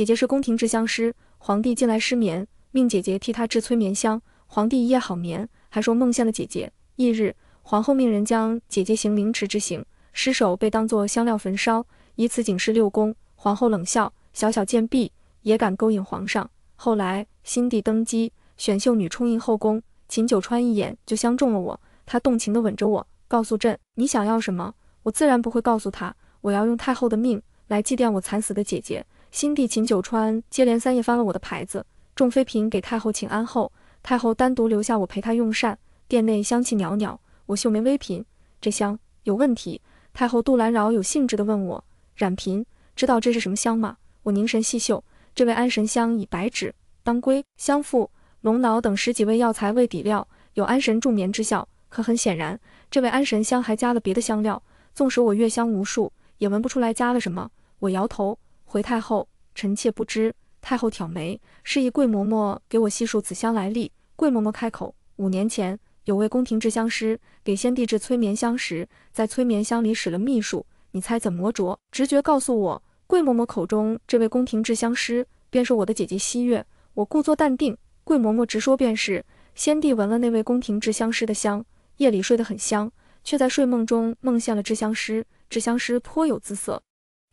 姐姐是宫廷制香师，皇帝近来失眠，命姐姐替他制催眠香。皇帝一夜好眠，还说梦见了姐姐。翌日，皇后命人将姐姐行凌迟之刑，尸首被当作香料焚烧，以此警示六宫。皇后冷笑：小小贱婢也敢勾引皇上。后来新帝登基，选秀女充盈后宫，秦九川一眼就相中了我，他动情地吻着我，告诉朕你想要什么。我自然不会告诉他，我要用太后的命来祭奠我惨死的姐姐。新帝秦九川接连三夜翻了我的牌子。众妃嫔给太后请安后，太后单独留下我陪她用膳。殿内香气袅袅，我秀眉微颦，这香有问题。太后杜兰饶有兴致地问我：“冉嫔，知道这是什么香吗？”我凝神细嗅，这位安神香以白芷、当归、香附、龙脑等十几味药材为底料，有安神助眠之效。可很显然，这位安神香还加了别的香料。纵使我阅香无数，也闻不出来加了什么。我摇头回太后：“臣妾不知。”太后挑眉，示意桂嬷嬷给我细述此香来历。桂嬷嬷开口：“五年前，有位宫廷制香师给先帝制催眠香时，在催眠香里使了秘术。你猜怎么着？直觉告诉我，桂嬷嬷口中这位宫廷制香师便是我的姐姐汐月。我故作淡定，桂嬷嬷直说便是。先帝闻了那位宫廷制香师的香，夜里睡得很香。”却在睡梦中梦见了制香师，制香师颇有姿色。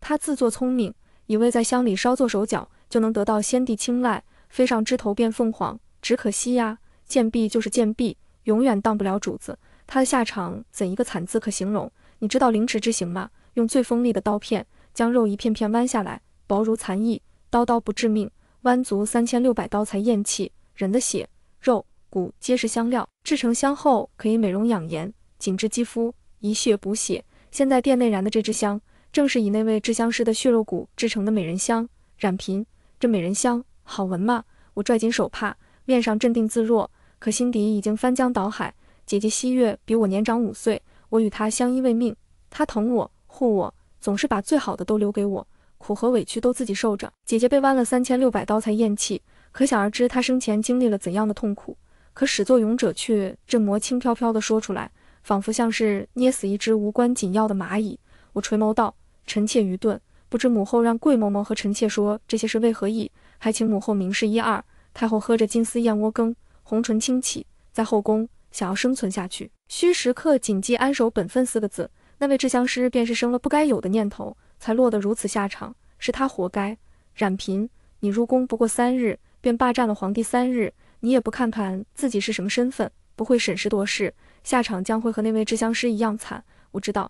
他自作聪明，以为在乡里稍作手脚就能得到先帝青睐，飞上枝头变凤凰。只可惜呀，贱婢就是贱婢，永远当不了主子。他的下场怎一个惨字可形容？你知道凌迟之刑吗？用最锋利的刀片将肉一片片剜下来，薄如蚕翼，刀刀不致命，剜足三千六百刀才咽气。人的血、肉、骨皆是香料，制成香后可以美容养颜。紧致肌肤，一血补血。现在店内燃的这支香，正是以那位制香师的血肉骨制成的美人香。冉嫔，这美人香好闻吗？我拽紧手帕，面上镇定自若，可心底已经翻江倒海。姐姐汐月比我年长五岁，我与她相依为命，她疼我护我，总是把最好的都留给我，苦和委屈都自己受着。姐姐被剜了三千六百刀才咽气，可想而知她生前经历了怎样的痛苦。可始作俑者却这魔轻飘飘地说出来。仿佛像是捏死一只无关紧要的蚂蚁。我垂眸道：“臣妾愚钝，不知母后让桂嬷嬷和臣妾说这些是为何意，还请母后明示一二。”太后喝着金丝燕窝羹，红唇轻启，在后宫想要生存下去，需时刻谨记安守本分四个字。那位制香师便是生了不该有的念头，才落得如此下场，是他活该。冉嫔，你入宫不过三日，便霸占了皇帝三日，你也不看看自己是什么身份，不会审时度势。下场将会和那位制香师一样惨。我知道，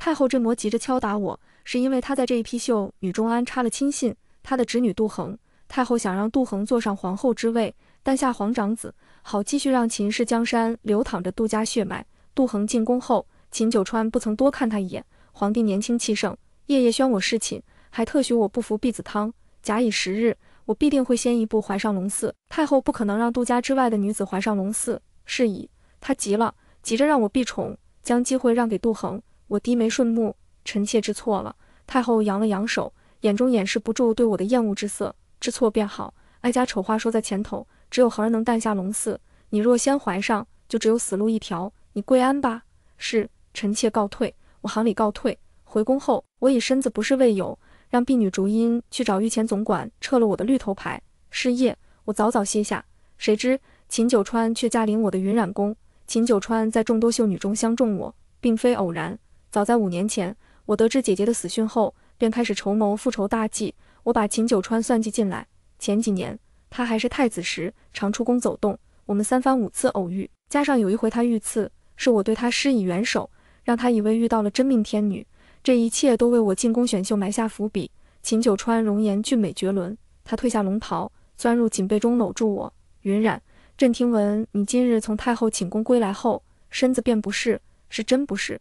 太后这魔急着敲打我，是因为她在这一批秀女中安插了亲信，她的侄女杜恒。太后想让杜恒坐上皇后之位，诞下皇长子，好继续让秦氏江山流淌着杜家血脉。杜恒进宫后，秦九川不曾多看他一眼。皇帝年轻气盛，夜夜宣我侍寝，还特许我不服避子汤。假以时日，我必定会先一步怀上龙嗣。太后不可能让杜家之外的女子怀上龙嗣，是以她急了。急着让我避宠，将机会让给杜恒。我低眉顺目，臣妾知错了。太后扬了扬手，眼中掩饰不住对我的厌恶之色。知错便好，哀家丑话说在前头，只有恒儿能诞下龙嗣。你若先怀上，就只有死路一条。你跪安吧。是，臣妾告退。我行礼告退。回宫后，我以身子不适为由，让婢女竹音去找御前总管撤了我的绿头牌。是夜，我早早歇下，谁知秦九川却驾临我的云染宫。秦九川在众多秀女中相中我，并非偶然。早在五年前，我得知姐姐的死讯后，便开始筹谋复仇大计。我把秦九川算计进来。前几年他还是太子时，常出宫走动，我们三番五次偶遇，加上有一回他遇刺，是我对他施以援手，让他以为遇到了真命天女。这一切都为我进宫选秀埋下伏笔。秦九川容颜俊美绝伦，他褪下龙袍，钻入锦被中搂住我，云染。朕听闻你今日从太后寝宫归来后，身子便不适，是真不适，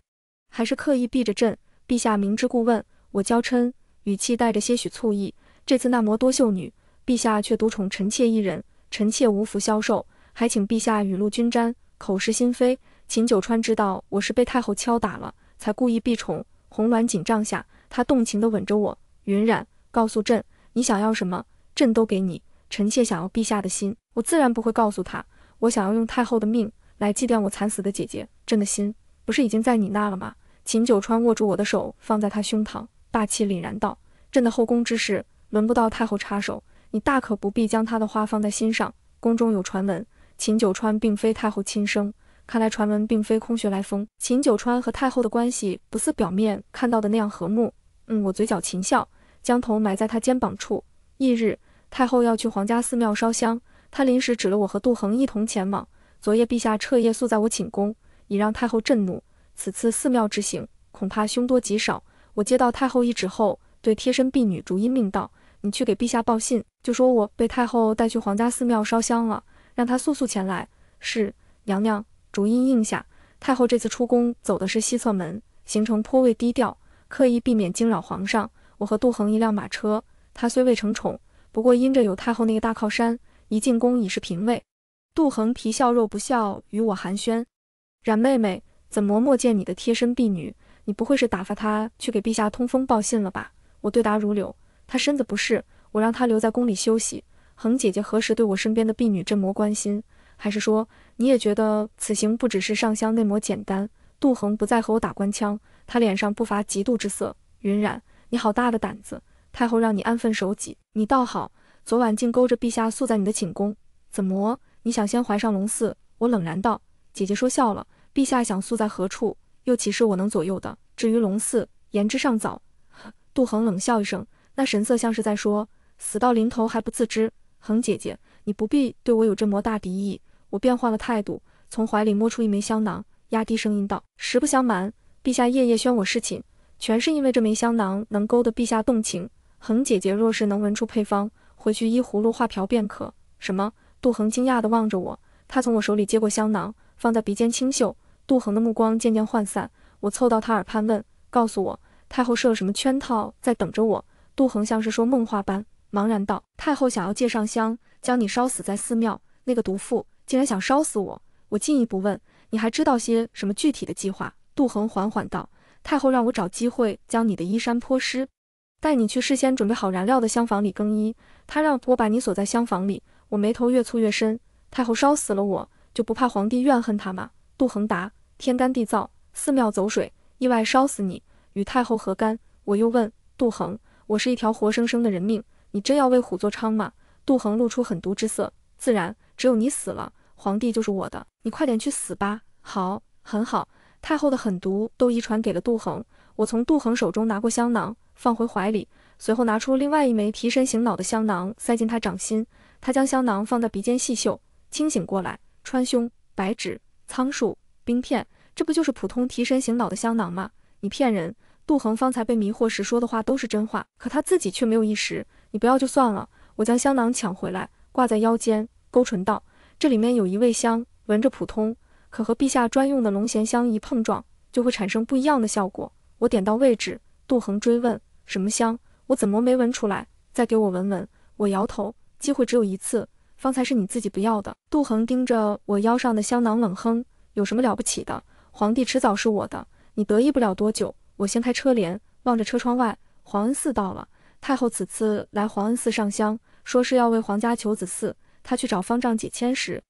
还是刻意避着朕？陛下明知故问。我娇嗔，语气带着些许醋意。这次那么多秀女，陛下却独宠臣妾一人，臣妾无福消受，还请陛下雨露均沾，口是心非。秦九川知道我是被太后敲打了，才故意避宠。红鸾锦帐下，他动情地吻着我。云染，告诉朕，你想要什么，朕都给你。臣妾想要陛下的心。我自然不会告诉他，我想要用太后的命来祭奠我惨死的姐姐。朕的心不是已经在你那了吗？秦九川握住我的手，放在他胸膛，霸气凛然道：“朕的后宫之事，轮不到太后插手，你大可不必将她的话放在心上。宫中有传闻，秦九川并非太后亲生，看来传闻并非空穴来风。秦九川和太后的关系不似表面看到的那样和睦。嗯，我嘴角噙笑，将头埋在他肩膀处。翌日，太后要去皇家寺庙烧香，她临时指了我和杜恒一同前往。昨夜陛下彻夜宿在我寝宫，已让太后震怒。此次寺庙之行，恐怕凶多吉少。我接到太后懿旨后，对贴身婢女逐音命道：“你去给陛下报信，就说我被太后带去皇家寺庙烧香了，让她速速前来。”是娘娘，逐音应下。太后这次出宫走的是西侧门，行程颇为低调，刻意避免惊扰皇上。我和杜恒一辆马车。他虽未成宠，不过因着有太后那个大靠山，一进宫已是嫔位。杜恒皮笑肉不笑，与我寒暄。冉妹妹，怎么莫见你的贴身婢女？你不会是打发她去给陛下通风报信了吧？我对答如流。她身子不适，我让她留在宫里休息。恒姐姐何时对我身边的婢女这么关心？还是说你也觉得此行不只是上香内膜简单？杜恒不再和我打官腔，他脸上不乏嫉妒之色。云冉，你好大的胆子！太后让你安分守己，你倒好，昨晚竟勾着陛下宿在你的寝宫，怎么？你想先怀上龙嗣？我冷然道：“姐姐说笑了，陛下想宿在何处，又岂是我能左右的？至于龙嗣，言之尚早。”杜恒冷笑一声，那神色像是在说：“死到临头还不自知。”恒姐姐，你不必对我有这么大敌意。我变换了态度，从怀里摸出一枚香囊，压低声音道：“实不相瞒，陛下夜夜宣我侍寝，全是因为这枚香囊能勾得陛下动情。”恒姐姐若是能闻出配方，回去依葫芦画瓢便可。什么？杜恒惊讶地望着我，他从我手里接过香囊，放在鼻尖轻嗅。杜恒的目光渐渐涣散，我凑到他耳畔问：“告诉我，太后设了什么圈套在等着我？”杜恒像是说梦话般茫然道：“太后想要借上香，将你烧死在寺庙。那个毒妇竟然想烧死我。”我进一步问：“你还知道些什么具体的计划？”杜恒缓缓道：“太后让我找机会将你的衣衫泼湿。”带你去事先准备好燃料的厢房里更衣，他让我把你锁在厢房里。我眉头越蹙越深。太后烧死了我，就不怕皇帝怨恨她吗？杜恒答：天干地燥，寺庙走水，意外烧死你，与太后何干？我又问杜恒：我是一条活生生的人命，你真要为虎作伥吗？杜恒露出狠毒之色：自然，只有你死了，皇帝就是我的。你快点去死吧。好，很好。太后的狠毒都遗传给了杜恒。我从杜恒手中拿过香囊。放回怀里，随后拿出另外一枚提神醒脑的香囊，塞进他掌心。他将香囊放在鼻尖细嗅，清醒过来。川芎、白芷、苍术、冰片，这不就是普通提神醒脑的香囊吗？你骗人！杜恒方才被迷惑时说的话都是真话，可他自己却没有意识。你不要就算了。我将香囊抢回来，挂在腰间，勾唇道：“这里面有一味香，闻着普通，可和陛下专用的龙涎香一碰撞，就会产生不一样的效果。”我点到位置，杜恒追问。什么香？我怎么没闻出来？再给我闻闻。我摇头，机会只有一次，方才是你自己不要的。杜恒盯着我腰上的香囊冷哼：“有什么了不起的？皇帝迟早是我的，你得意不了多久。”我掀开车帘，望着车窗外，皇恩寺到了。太后此次来皇恩寺上香，说是要为皇家求子嗣。她去找方丈解签时，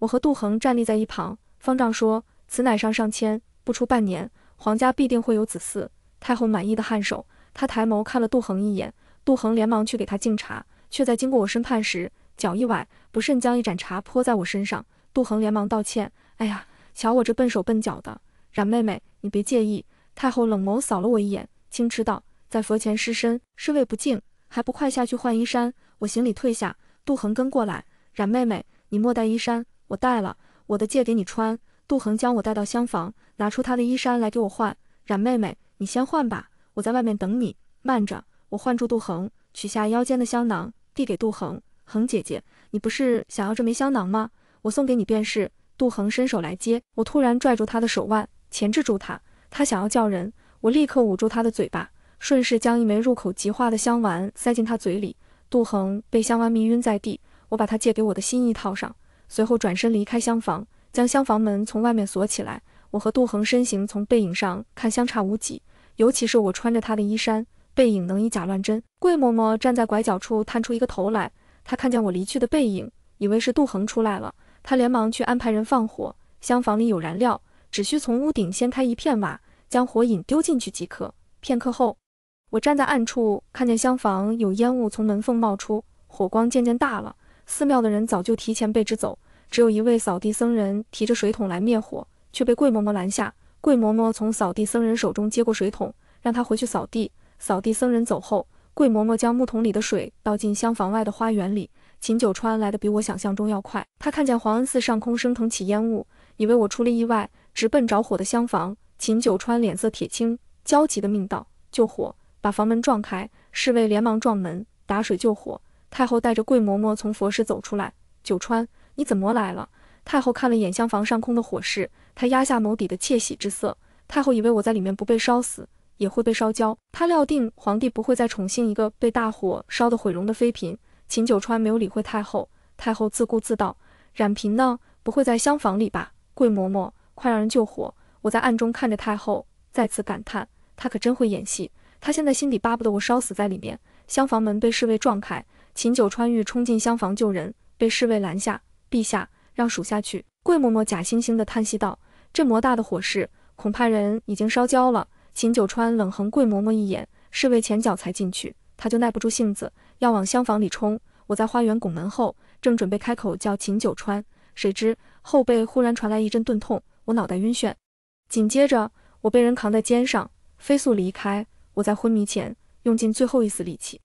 我和杜恒站立在一旁。方丈说：“此乃上上签，不出半年，皇家必定会有子嗣。”太后满意的颔首。他抬眸看了杜恒一眼，杜恒连忙去给他敬茶，却在经过我身畔时，脚一崴，不慎将一盏茶泼在我身上。杜恒连忙道歉：“哎呀，瞧我这笨手笨脚的，冉妹妹，你别介意。”太后冷眸扫了我一眼，轻嗤道：“在佛前失身，是谓不敬，还不快下去换衣衫？”我行礼退下，杜恒跟过来：“冉妹妹，你莫带衣衫，我带了，我的借给你穿。”杜恒将我带到厢房，拿出他的衣衫来给我换。冉妹妹，你先换吧。我在外面等你，慢着。我唤住杜恒，取下腰间的香囊，递给杜恒。恒姐姐，你不是想要这枚香囊吗？我送给你便是。杜恒伸手来接，我突然拽住他的手腕，钳制住他。他想要叫人，我立刻捂住他的嘴巴，顺势将一枚入口即化的香丸塞进他嘴里。杜恒被香丸迷晕在地，我把他借给我的新衣套上，随后转身离开厢房，将厢房门从外面锁起来。我和杜恒身形从背影上看相差无几。尤其是我穿着他的衣衫，背影能以假乱真。桂嬷嬷站在拐角处探出一个头来，她看见我离去的背影，以为是杜恒出来了，他连忙去安排人放火。厢房里有燃料，只需从屋顶掀开一片瓦，将火引丢进去即可。片刻后，我站在暗处，看见厢房有烟雾从门缝冒出，火光渐渐大了。寺庙的人早就提前被支走，只有一位扫地僧人提着水桶来灭火，却被桂嬷嬷拦下。桂嬷嬷从扫地僧人手中接过水桶，让他回去扫地。扫地僧人走后，桂嬷嬷将木桶里的水倒进厢房外的花园里。秦九川来的比我想象中要快，他看见黄恩寺上空升腾起烟雾，以为我出了意外，直奔着火的厢房。秦九川脸色铁青，焦急的命道：“救火！”把房门撞开，侍卫连忙撞门打水救火。太后带着桂嬷嬷从佛室走出来。九川，你怎么来了？太后看了眼厢房上空的火势，她压下眸底的窃喜之色。太后以为我在里面不被烧死，也会被烧焦。她料定皇帝不会再宠幸一个被大火烧得毁容的妃嫔。秦九川没有理会太后，太后自顾自道：“冉嫔呢？不会在厢房里吧？桂嬷嬷，快让人救火！”我在暗中看着太后，再次感叹：她可真会演戏。她现在心底巴不得我烧死在里面。厢房门被侍卫撞开，秦九川欲冲进厢房救人，被侍卫拦下。陛下，让属下去。桂嬷嬷假惺惺地叹息道：“这么大的火势，恐怕人已经烧焦了。”秦九川冷横桂嬷嬷一眼，侍卫前脚才进去，他就耐不住性子，要往厢房里冲。我在花园拱门后，正准备开口叫秦九川，谁知后背忽然传来一阵钝痛，我脑袋晕眩，紧接着我被人扛在肩上，飞速离开。我在昏迷前用尽最后一丝力气，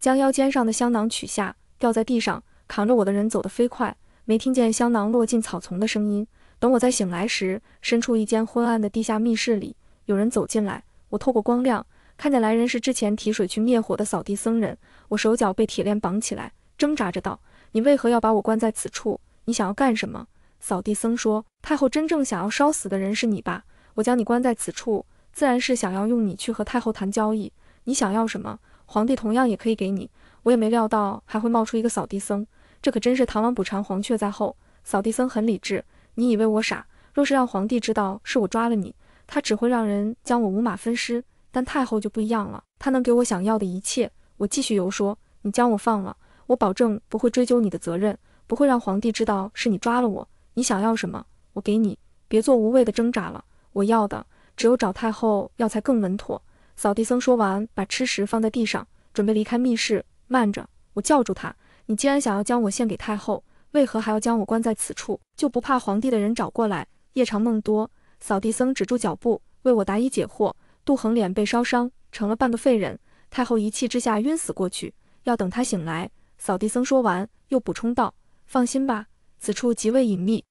将腰间上的香囊取下，掉在地上。扛着我的人走得飞快，没听见香囊落进草丛的声音。等我再醒来时，身处一间昏暗的地下密室里，有人走进来。我透过光亮看见来人是之前提水去灭火的扫地僧人。我手脚被铁链绑起来，挣扎着道：“你为何要把我关在此处？你想要干什么？”扫地僧说：“太后真正想要烧死的人是你吧？我将你关在此处。”自然是想要用你去和太后谈交易，你想要什么，皇帝同样也可以给你。我也没料到还会冒出一个扫地僧，这可真是螳螂捕蝉，黄雀在后。扫地僧很理智，你以为我傻？若是让皇帝知道是我抓了你，他只会让人将我五马分尸。但太后就不一样了，她能给我想要的一切。我继续游说，你将我放了，我保证不会追究你的责任，不会让皇帝知道是你抓了我。你想要什么，我给你，别做无谓的挣扎了。我要的。只有找太后要才更稳妥。扫地僧说完，把吃食放在地上，准备离开密室。慢着，我叫住他：“你既然想要将我献给太后，为何还要将我关在此处？就不怕皇帝的人找过来，夜长梦多？”扫地僧止住脚步，为我答疑解惑。杜恒脸被烧伤，成了半个废人。太后一气之下晕死过去，要等他醒来。扫地僧说完，又补充道：“放心吧，此处极为隐秘。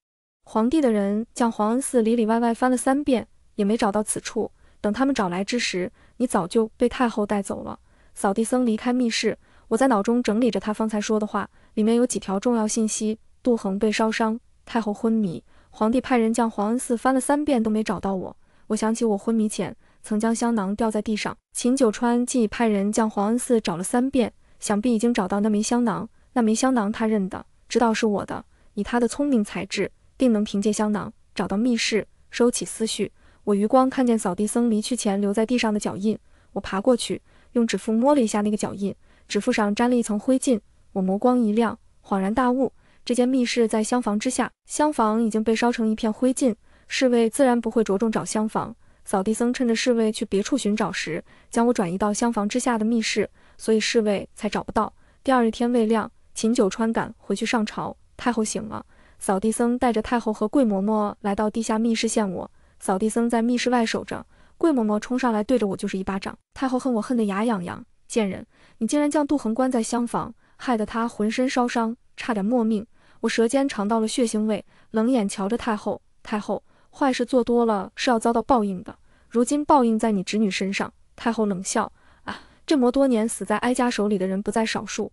皇帝的人将皇恩寺里里外外翻了三遍。”也没找到此处。等他们找来之时，你早就被太后带走了。扫地僧离开密室，我在脑中整理着他方才说的话，里面有几条重要信息：杜恒被烧伤，太后昏迷，皇帝派人将皇恩寺翻了三遍都没找到我。我想起我昏迷前曾将香囊掉在地上，秦九川既已派人将黄恩寺找了三遍，想必已经找到那枚香囊。那枚香囊他认得，知道是我的。以他的聪明才智，定能凭借香囊找到密室。收起思绪。我余光看见扫地僧离去前留在地上的脚印，我爬过去，用指腹摸了一下那个脚印，指腹上沾了一层灰烬。我眸光一亮，恍然大悟，这间密室在厢房之下，厢房已经被烧成一片灰烬，侍卫自然不会着重找厢房。扫地僧趁着侍卫去别处寻找时，将我转移到厢房之下的密室，所以侍卫才找不到。第二日天未亮，秦九川赶回去上朝，太后醒了，扫地僧带着太后和桂嬷嬷来到地下密室见我。扫地僧在密室外守着，桂嬷嬷冲上来对着我就是一巴掌。太后恨我恨得牙痒痒，贱人，你竟然将杜恒关在厢房，害得他浑身烧伤，差点没命。我舌尖尝到了血腥味，冷眼瞧着太后。太后，坏事做多了是要遭到报应的，如今报应在你侄女身上。太后冷笑，啊，这么多年死在哀家手里的人不在少数，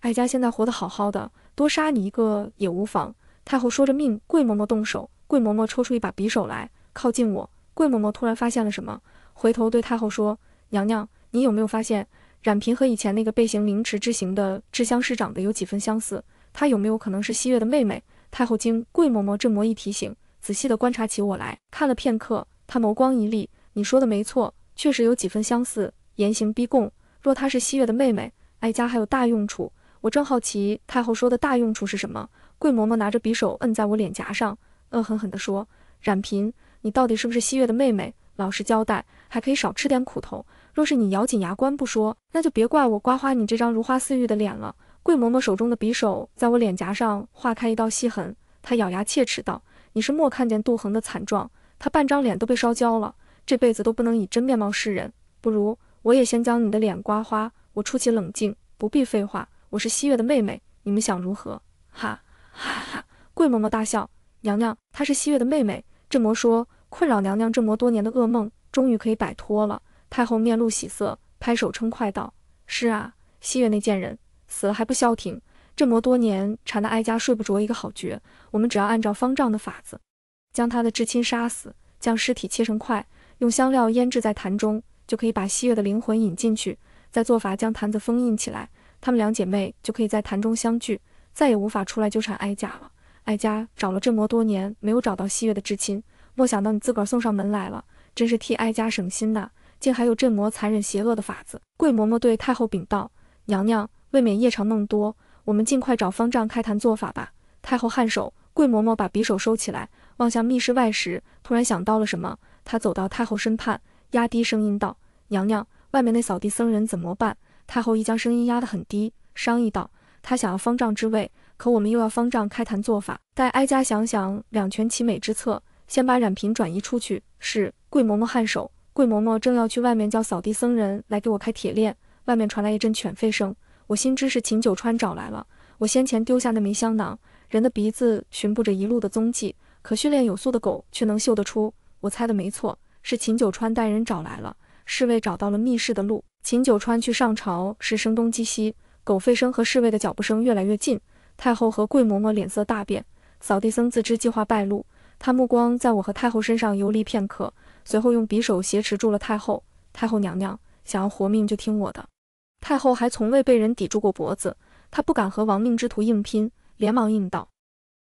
哀家现在活得好好的，多杀你一个也无妨。太后说着命桂嬷嬷动手，桂嬷嬷抽出一把匕首来。靠近我，桂嬷嬷突然发现了什么，回头对太后说：“娘娘，你有没有发现冉嫔和以前那个被行凌迟之刑的智香师长得有几分相似？她有没有可能是汐月的妹妹？”太后经桂嬷嬷这么一提醒，仔细地观察起我来，看了片刻，她眸光一厉：“你说的没错，确实有几分相似，严刑逼供。若她是西月的妹妹，哀家还有大用处。我正好奇太后说的大用处是什么。”桂嬷嬷拿着匕首摁在我脸颊上，恶狠狠地说：“冉嫔。”你到底是不是西月的妹妹？老实交代，还可以少吃点苦头。若是你咬紧牙关不说，那就别怪我刮花你这张如花似玉的脸了。桂嬷嬷手中的匕首在我脸颊上划开一道细痕，她咬牙切齿道：“你是莫看见杜恒的惨状，他半张脸都被烧焦了，这辈子都不能以真面貌示人。不如我也先将你的脸刮花，我出奇冷静，不必废话。我是西月的妹妹，你们想如何？”哈哈哈！桂嬷嬷大笑：“娘娘，她是西月的妹妹。”镇魔说：“困扰娘娘这么多年的噩梦，终于可以摆脱了。”太后面露喜色，拍手称快道：“是啊，西月那贱人死了还不消停，这么多年缠得哀家睡不着一个好觉。我们只要按照方丈的法子，将他的至亲杀死，将尸体切成块，用香料腌制在坛中，就可以把西月的灵魂引进去，再做法将坛子封印起来，她们两姐妹就可以在坛中相聚，再也无法出来纠缠哀家了。哀家找了这么多年，没有找到西月的至亲，莫想到你自个儿送上门来了，真是替哀家省心呐。”竟还有镇魔残忍邪恶的法子。桂嬷嬷对太后禀道：“娘娘，未免夜长梦多，我们尽快找方丈开坛做法吧。”太后颔首。桂嬷嬷把匕首收起来，望向密室外时，突然想到了什么，她走到太后身畔，压低声音道：“娘娘，外面那扫地僧人怎么办？”太后一将声音压得很低，商议道：“他想要方丈之位，可我们又要方丈开坛做法，待哀家想想两全其美之策，先把冉嫔转移出去。”是。桂嬷嬷颔首。桂嬷嬷正要去外面叫扫地僧人来给我开铁链，外面传来一阵犬吠声。我心知是秦九川找来了。我先前丢下那枚香囊，人的鼻子寻不着一路的踪迹，可训练有素的狗却能嗅得出。我猜的没错，是秦九川带人找来了。侍卫找到了密室的路。秦九川去上朝是声东击西，狗吠声和侍卫的脚步声越来越近。太后和桂嬷嬷脸色大变。扫地僧自知计划败露，他目光在我和太后身上游离片刻。随后用匕首挟持住了太后。太后娘娘想要活命就听我的。太后还从未被人抵住过脖子，她不敢和亡命之徒硬拼，连忙应道：“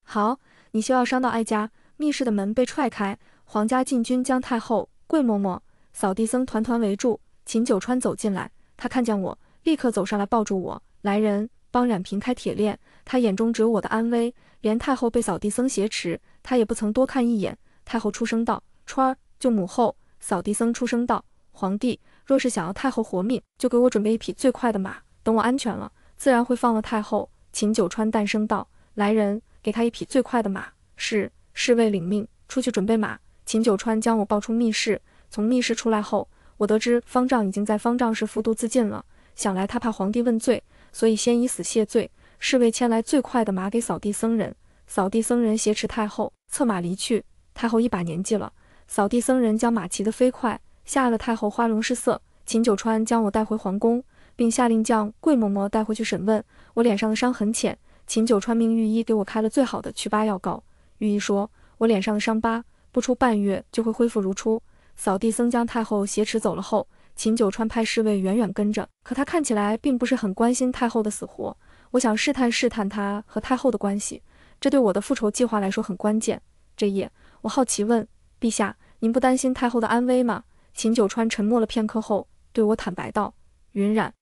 好，你休要伤到哀家。”密室的门被踹开，皇家禁军将太后、桂嬷嬷、扫地僧团团围住。秦九川走进来，他看见我，立刻走上来抱住我。来人，帮冉平开铁链。他眼中只有我的安危，连太后被扫地僧挟持，他也不曾多看一眼。太后出声道：“川儿。”救母后，扫地僧出声道：“皇帝若是想要太后活命，就给我准备一匹最快的马。等我安全了，自然会放了太后。”秦九川淡声道：“来人，给他一匹最快的马。”是。侍卫领命，出去准备马。秦九川将我抱出密室。从密室出来后，我得知方丈已经在方丈室服毒自尽了。想来他怕皇帝问罪，所以先以死谢罪。侍卫牵来最快的马给扫地僧人，扫地僧人挟持太后，策马离去。太后一把年纪了。扫地僧人将马骑得飞快，吓了太后花容失色。秦九川将我带回皇宫，并下令将桂嬷嬷带回去审问。我脸上的伤很浅，秦九川命御医给我开了最好的祛疤药膏。御医说我脸上的伤疤不出半月就会恢复如初。扫地僧将太后挟持走了后，秦九川派侍卫远远跟着，可他看起来并不是很关心太后的死活。我想试探试探他和太后的关系，这对我的复仇计划来说很关键。这夜，我好奇问。陛下，您不担心太后的安危吗？秦九川沉默了片刻后，对我坦白道：“云染，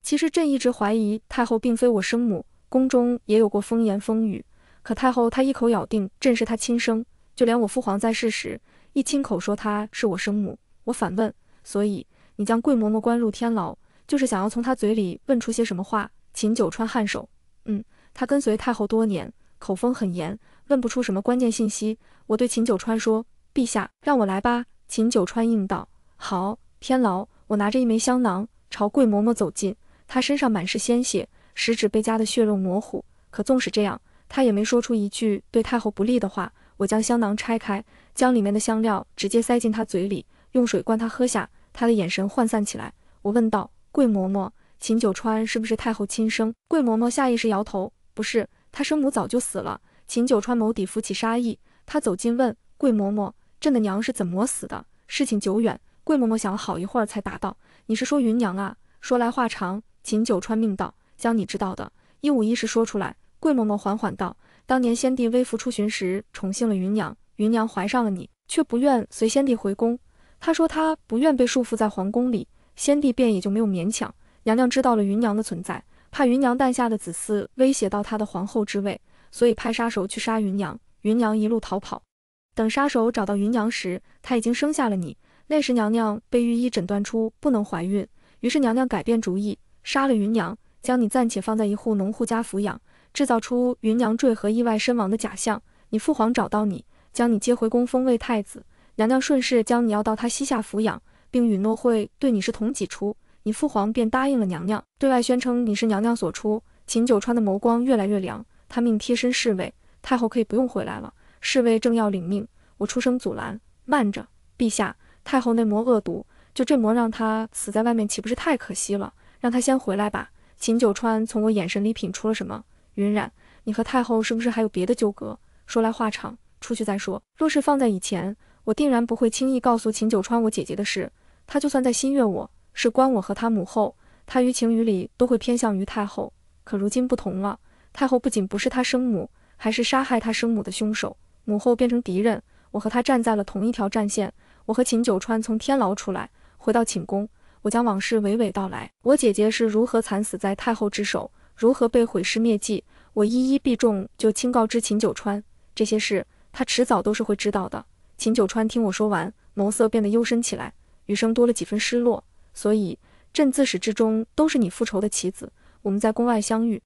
其实朕一直怀疑太后并非我生母，宫中也有过风言风语。可太后她一口咬定朕是她亲生，就连我父皇在世时，亦亲口说她是我生母。我反问，所以你将桂嬷嬷关入天牢，就是想要从她嘴里问出些什么话？”秦九川颔首：“嗯，他跟随太后多年，口风很严，问不出什么关键信息。”我对秦九川说。陛下，让我来吧。秦九川应道：“好。”天牢，我拿着一枚香囊，朝桂嬷嬷走近。她身上满是鲜血，食指被夹得血肉模糊。可纵使这样，她也没说出一句对太后不利的话。我将香囊拆开，将里面的香料直接塞进她嘴里，用水灌她喝下。她的眼神涣散起来。我问道：“桂嬷嬷，秦九川是不是太后亲生？”桂嬷嬷下意识摇头：“不是，她生母早就死了。”秦九川眸底浮起杀意，他走近问桂嬷嬷。朕的娘是怎么死的？事情久远。桂嬷嬷想了好一会儿，才答道：“你是说云娘啊？”说来话长。秦九川命道：“将你知道的一五一十说出来。”桂嬷嬷缓缓道：“当年先帝微服出巡时，宠幸了云娘，云娘怀上了你，却不愿随先帝回宫。她说她不愿被束缚在皇宫里，先帝便也就没有勉强。娘娘知道了云娘的存在，怕云娘诞下的子嗣威胁到她的皇后之位，所以派杀手去杀云娘。云娘一路逃跑。”等杀手找到云娘时，她已经生下了你。那时娘娘被御医诊断出不能怀孕，于是娘娘改变主意，杀了云娘，将你暂且放在一户农户家抚养，制造出云娘坠河意外身亡的假象。你父皇找到你，将你接回宫封为太子。娘娘顺势将你要到她膝下抚养，并允诺会对你是同己出。你父皇便答应了娘娘，对外宣称你是娘娘所出。秦九川的眸光越来越凉，他命贴身侍卫，太后可以不用回来了。侍卫正要领命，我出声阻拦：“慢着，陛下，太后那魔恶毒，就这魔让她死在外面，岂不是太可惜了？让她先回来吧。”秦九川从我眼神里品出了什么？云染，你和太后是不是还有别的纠葛？说来话长，出去再说。若是放在以前，我定然不会轻易告诉秦九川我姐姐的事。他就算再心悦我，是关我和他母后，他于情于理都会偏向于太后。可如今不同了，太后不仅不是他生母，还是杀害他生母的凶手。母后变成敌人，我和他站在了同一条战线。我和秦九川从天牢出来，回到寝宫，我将往事娓娓道来。我姐姐是如何惨死在太后之手，如何被毁尸灭迹，我一一必中，就轻告知秦九川。这些事，他迟早都是会知道的。秦九川听我说完，眸色变得幽深起来，语声多了几分失落。所以，朕自始至终都是你复仇的棋子。我们在宫外相遇，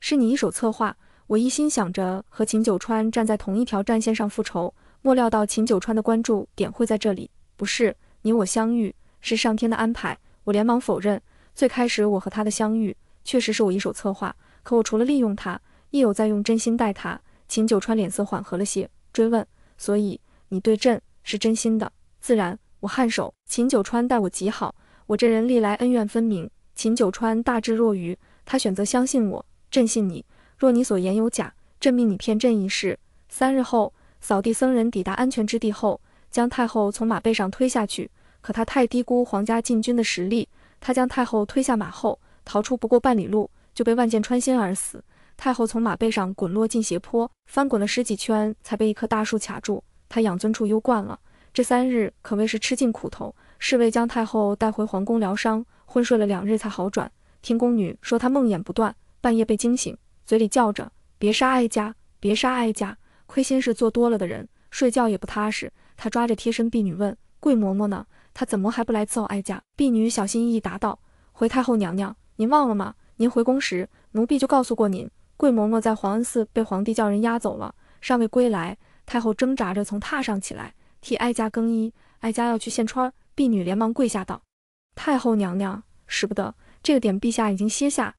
是你一手策划。我一心想着和秦九川站在同一条战线上复仇，莫料到秦九川的关注点会在这里。不是你我相遇，是上天的安排。我连忙否认。最开始我和他的相遇，确实是我一手策划。可我除了利用他，亦有在用真心待他。秦九川脸色缓和了些，追问：所以？你对朕是真心的，自然我颔首。秦九川待我极好，我这人历来恩怨分明。秦九川大智若愚，他选择相信我，朕信你。若你所言有假，朕命你骗朕一事。三日后，扫地僧人抵达安全之地后，将太后从马背上推下去。可他太低估皇家禁军的实力，他将太后推下马后，逃出不过半里路，就被万箭穿心而死。太后从马背上滚落进斜坡，翻滚了十几圈，才被一棵大树卡住。他养尊处优惯了，这三日可谓是吃尽苦头。侍卫将太后带回皇宫疗伤，昏睡了两日才好转。听宫女说，她梦魇不断，半夜被惊醒，嘴里叫着“别杀哀家，别杀哀家”。亏心事做多了的人，睡觉也不踏实。他抓着贴身婢女问：“桂嬷嬷呢？她怎么还不来伺候哀家？”婢女小心翼翼答道：“回太后娘娘，您忘了吗？您回宫时，奴婢就告诉过您，桂嬷嬷在皇恩寺被皇帝叫人押走了，尚未归来。”太后挣扎着从榻上起来，替哀家更衣。哀家要去献川，婢女连忙跪下道：“太后娘娘，使不得，这个点陛下已经歇下，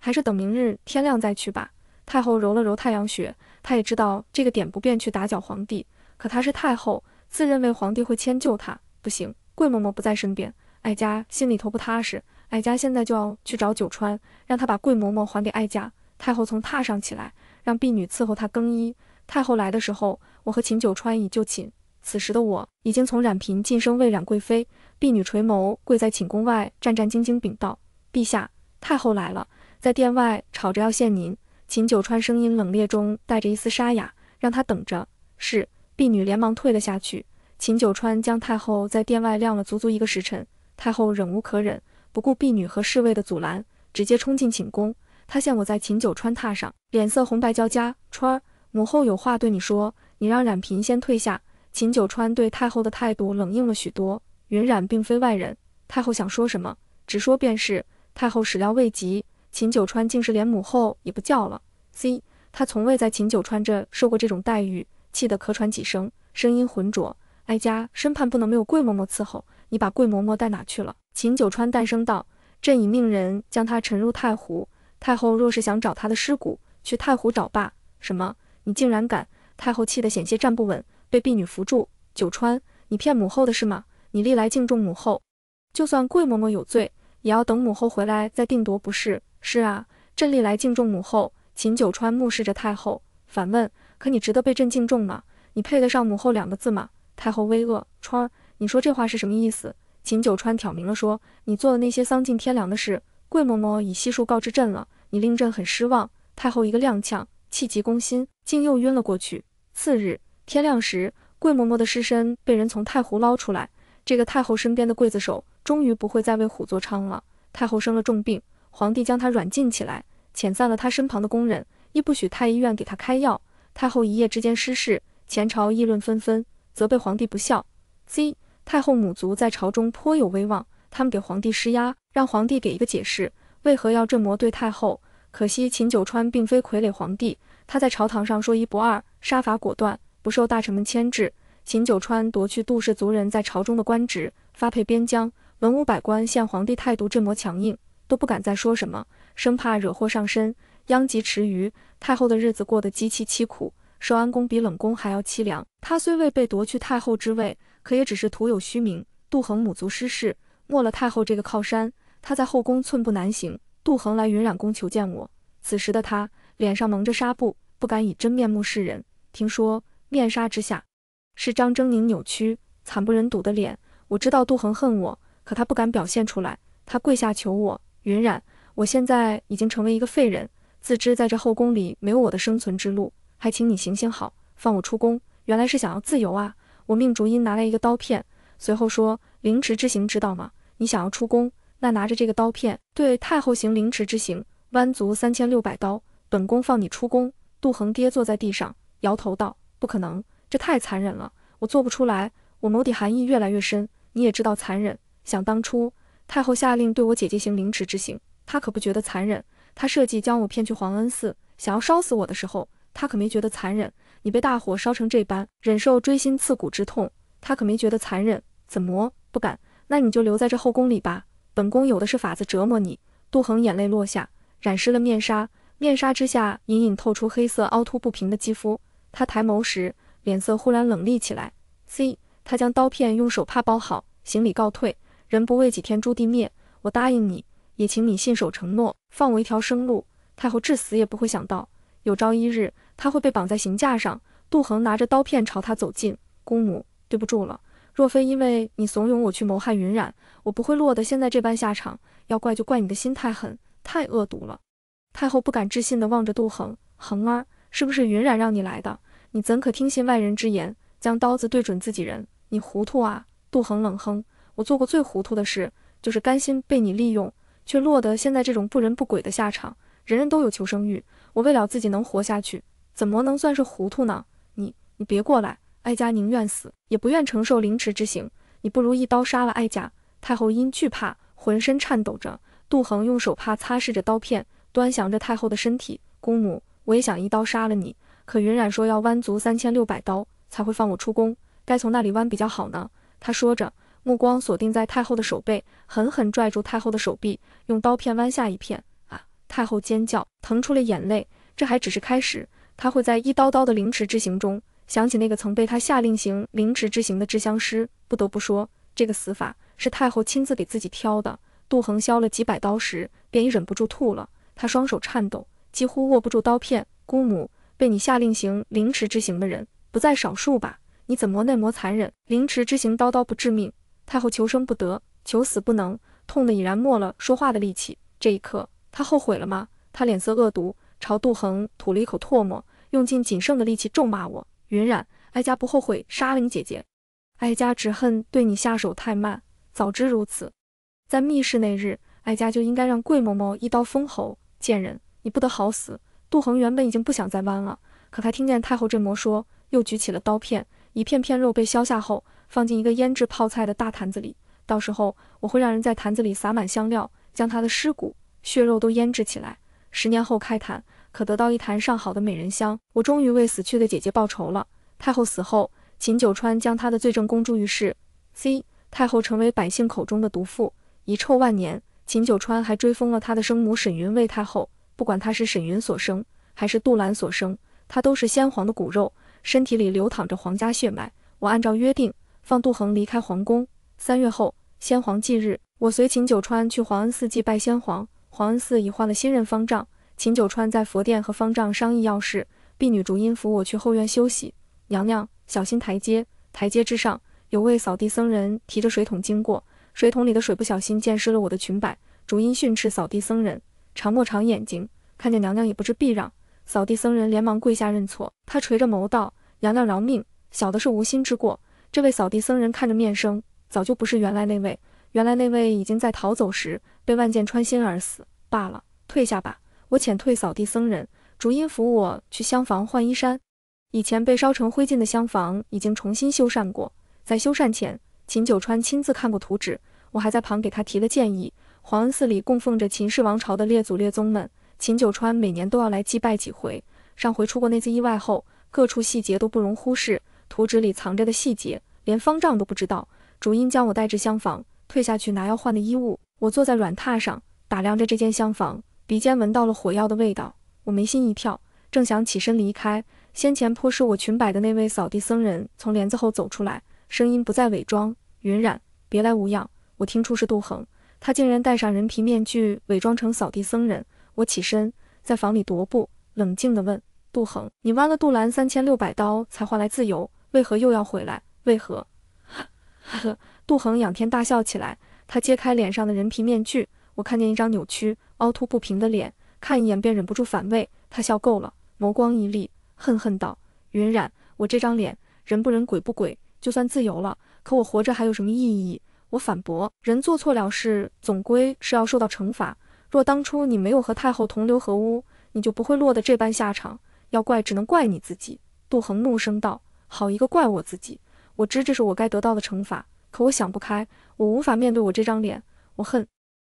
还是等明日天亮再去吧。”太后揉了揉太阳穴，她也知道这个点不便去打搅皇帝，可她是太后，自认为皇帝会迁就她。不行，桂嬷嬷不在身边，哀家心里头不踏实。哀家现在就要去找九川，让他把桂嬷嬷还给哀家。太后从榻上起来，让婢女伺候她更衣。太后来的时候，我和秦九川已就寝。此时的我已经从染嫔晋升为冉贵妃。婢女垂眸跪在寝宫外，战战兢兢禀道：“陛下，太后来了，在殿外吵着要见您。”秦九川声音冷冽中带着一丝沙哑：“让她等着。”是。婢女连忙退了下去。秦九川将太后在殿外晾了足足一个时辰。太后忍无可忍，不顾婢女和侍卫的阻拦，直接冲进寝宫。她见我在秦九川榻上，脸色红白交加。川儿。母后有话对你说，你让冉嫔先退下。秦九川对太后的态度冷硬了许多。云冉并非外人，太后想说什么，直说便是。太后始料未及，秦九川竟是连母后也不叫了。C，他从未在秦九川这受过这种待遇，气得咳喘几声，声音浑浊。哀家深盼不能没有桂嬷嬷伺候，你把桂嬷嬷带哪去了？秦九川淡声道：“朕已命人将她沉入太湖。太后若是想找她的尸骨，去太湖找罢。”什么？你竟然敢！太后气得险些站不稳，被婢女扶住。九川，你骗母后的是吗？你历来敬重母后，就算桂嬷嬷有罪，也要等母后回来再定夺，不是？是啊，朕历来敬重母后。秦九川目视着太后，反问：可你值得被朕敬重吗？你配得上母后两个字吗？太后微愕，川儿，你说这话是什么意思？秦九川挑明了说：你做的那些丧尽天良的事，桂嬷嬷已悉数告知朕了，你令朕很失望。太后一个踉跄。气急攻心，竟又晕了过去。次日天亮时，桂嬷嬷的尸身被人从太湖捞出来。这个太后身边的刽子手，终于不会再为虎作伥了。太后生了重病，皇帝将她软禁起来，遣散了她身旁的宫人，亦不许太医院给她开药。太后一夜之间失势，前朝议论纷纷，责备皇帝不孝。Z 太后母族在朝中颇有威望，他们给皇帝施压，让皇帝给一个解释，为何要这么对太后？可惜秦九川并非傀儡皇帝，他在朝堂上说一不二，杀伐果断，不受大臣们牵制。秦九川夺去杜氏族人在朝中的官职，发配边疆，文武百官见皇帝态度这么强硬，都不敢再说什么，生怕惹祸上身，殃及池鱼。太后的日子过得极其凄苦，寿安宫比冷宫还要凄凉。她虽未被夺去太后之位。可也只是徒有虚名。杜衡母族失势，没了太后这个靠山，她在后宫寸步难行。杜衡来云染宫求见我，此时的他脸上蒙着纱布，不敢以真面目示人。听说面纱之下是张狰狞扭曲、惨不忍睹的脸。我知道杜衡恨我，可他不敢表现出来。他跪下求我，云染，我现在已经成为一个废人，自知在这后宫里没有我的生存之路，还请你行行好，放我出宫。原来是想要自由啊！我命竹音拿来一个刀片，随后说：“凌迟之刑知道吗？你想要出宫，那拿着这个刀片对太后行凌迟之刑，剜足三千六百刀，本宫放你出宫。”杜恒跌坐在地上，摇头道：“不可能，这太残忍了，我做不出来。我眸底寒意越来越深，你也知道残忍。想当初太后下令对我姐姐行凌迟之刑，她可不觉得残忍。她设计将我骗去皇恩寺，想要烧死我的时候，她可没觉得残忍。”你被大火烧成这般，忍受锥心刺骨之痛，她可没觉得残忍。怎么不敢？那你就留在这后宫里吧，本宫有的是法子折磨你。杜恒眼泪落下，染湿了面纱，面纱之下隐隐透出黑色凹凸不平的肌肤。他抬眸时，脸色忽然冷厉起来。C，他将刀片用手帕包好，行礼告退。人不为己，天诛地灭。我答应你，也请你信守承诺，放我一条生路。太后至死也不会想到，有朝一日。他会被绑在刑架上。杜恒拿着刀片朝他走近。姑母，对不住了。若非因为你怂恿我去谋害云染，我不会落得现在这般下场。要怪就怪你的心太狠，太恶毒了。太后不敢置信地望着杜恒，恒儿，是不是云染让你来的？你怎可听信外人之言，将刀子对准自己人？你糊涂啊！杜恒冷哼，我做过最糊涂的事，就是甘心被你利用，却落得现在这种不人不鬼的下场。人人都有求生欲，我为了自己能活下去。怎么能算是糊涂呢？你你别过来！哀家宁愿死，也不愿承受凌迟之刑。你不如一刀杀了哀家。太后因惧怕，浑身颤抖着。杜恒用手帕擦拭着刀片，端详着太后的身体。姑母，我也想一刀杀了你，可云染说要剜足三千六百刀才会放我出宫，该从那里剜比较好呢？他说着，目光锁定在太后的手背，狠狠拽住太后的手臂，用刀片剜下一片。啊！太后尖叫，疼出了眼泪。这还只是开始。他会在一刀刀的凌迟之刑中想起那个曾被他下令行凌迟之刑的制香师。不得不说，这个死法是太后亲自给自己挑的。杜恒削了几百刀时，便已忍不住吐了。他双手颤抖，几乎握不住刀片。姑母，被你下令行凌迟之刑的人不在少数吧？你怎么那么残忍？凌迟之刑刀刀不致命，太后求生不得，求死不能，痛得已然没了说话的力气。这一刻，她后悔了吗？她脸色恶毒。朝杜恒吐了一口唾沫，用尽仅剩的力气咒骂我：“云染，哀家不后悔杀了你姐姐，哀家只恨对你下手太慢。早知如此，在密室那日，哀家就应该让桂嬷嬷一刀封喉。贱人，你不得好死！”杜恒原本已经不想再弯了，可他听见太后这么说，又举起了刀片。一片片肉被削下后，放进一个腌制泡菜的大坛子里。到时候，我会让人在坛子里撒满香料，将他的尸骨、血肉都腌制起来。十年后开坛，可得到一坛上好的美人香。我终于为死去的姐姐报仇了。太后死后，秦九川将她的罪证公诸于世。C 太后成为百姓口中的毒妇，遗臭万年。秦九川还追封了她的生母沈云为太后。不管她是沈云所生，还是杜兰所生，她都是先皇的骨肉，身体里流淌着皇家血脉。我按照约定，放杜恒离开皇宫。三月后，先皇忌日，我随秦九川去皇恩寺祭拜先皇。皇恩寺已换了新任方丈，秦九川在佛殿和方丈商议要事。婢女竹音扶我去后院休息。娘娘小心台阶，台阶之上有位扫地僧人提着水桶经过，水桶里的水不小心溅湿了我的裙摆。竹音训斥扫地僧人，长莫长眼睛，看见娘娘也不知避让。扫地僧人连忙跪下认错，他垂着眸道：“娘娘饶命，小的是无心之过。”这位扫地僧人看着面生，早就不是原来那位。原来那位已经在逃走时被万箭穿心而死罢了。退下吧，我遣退扫地僧人，逐音扶我去厢房换衣衫。以前被烧成灰烬的厢房已经重新修缮过，在修缮前，秦九川亲自看过图纸，我还在旁给他提了建议。皇恩寺里供奉着秦氏王朝的列祖列宗们，秦九川每年都要来祭拜几回。上回出过那次意外后，各处细节都不容忽视。图纸里藏着的细节，连方丈都不知道。主因将我带至厢房，退下去拿要换的衣物。我坐在软榻上，打量着这间厢房，鼻尖闻到了火药的味道。我眉心一跳，正想起身离开，先前颇视我裙摆的那位扫地僧人从帘子后走出来，声音不再伪装：“云染，别来无恙。”我听出是杜恒。他竟然戴上人皮面具，伪装成扫地僧人。我起身，在房里踱步，冷静地问杜恒：“你剜了杜兰三千六百刀才换来自由，为何又要回来？为何？”呵呵，杜恒仰天大笑起来。他揭开脸上的人皮面具，我看见一张扭曲、凹凸不平的脸，看一眼便忍不住反胃。他笑够了，眸光一厉，恨恨道：“云染，我这张脸，人不人，鬼不鬼，就算自由了，可我活着还有什么意义？”我反驳：“人做错了事，总归是要受到惩罚。若当初你没有和太后同流合污，你就不会落得这般下场。要怪，只能怪你自己。”杜恒怒声道：“好一个怪我自己！我知这是我该得到的惩罚，可我想不开，我无法面对我这张脸。我恨，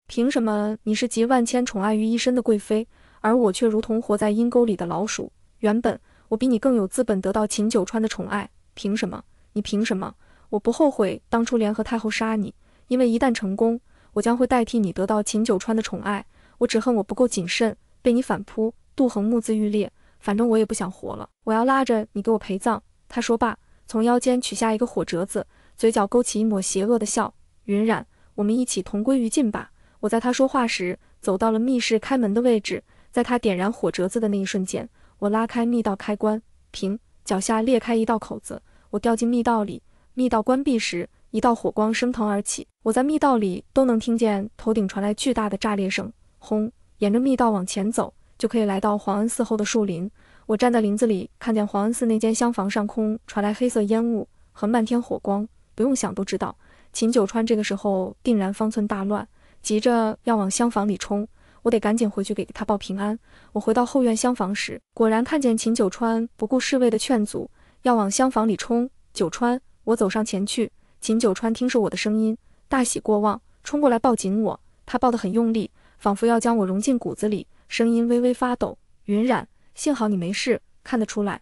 凭什么你是集万千宠爱于一身的贵妃，而我却如同活在阴沟里的老鼠？原本我比你更有资本得到秦九川的宠爱，凭什么？你凭什么？”我不后悔当初联合太后杀你，因为一旦成功，我将会代替你得到秦九川的宠爱。我只恨我不够谨慎，被你反扑。杜恒目眦欲裂，反正我也不想活了，我要拉着你给我陪葬。他说罢，从腰间取下一个火折子，嘴角勾起一抹邪恶的笑。云染，我们一起同归于尽吧。我在他说话时，走到了密室开门的位置，在他点燃火折子的那一瞬间，我拉开密道开关，凭脚下裂开一道口子，我掉进密道里。密道关闭时，一道火光升腾而起，我在密道里都能听见头顶传来巨大的炸裂声。轰！沿着密道往前走，就可以来到皇恩寺后的树林。我站在林子里，看见皇恩寺那间厢房上空传来黑色烟雾和漫天火光。不用想都知道，秦九川这个时候定然方寸大乱，急着要往厢房里冲。我得赶紧回去给他报平安。我回到后院厢房时，果然看见秦九川不顾侍卫的劝阻，要往厢房里冲。九川。我走上前去，秦九川听说我的声音，大喜过望，冲过来抱紧我。他抱得很用力，仿佛要将我融进骨子里，声音微微发抖。云染，幸好你没事，看得出来。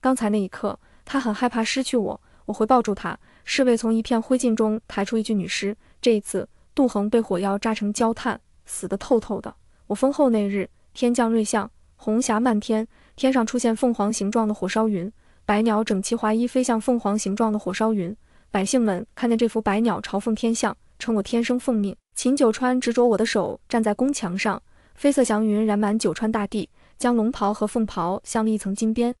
刚才那一刻，他很害怕失去我。我回抱住他，侍卫从一片灰烬中抬出一具女尸。这一次，杜恒被火药炸成焦炭，死得透透的。我封后那日，天降瑞相，红霞漫天，天上出现凤凰形状的火烧云。百鸟整齐划一飞向凤凰形状的火烧云，百姓们看见这幅百鸟朝凤天象，称我天生凤命。秦九川执着我的手，站在宫墙上，绯色祥云染满九川大地，将龙袍和凤袍镶了一层金边。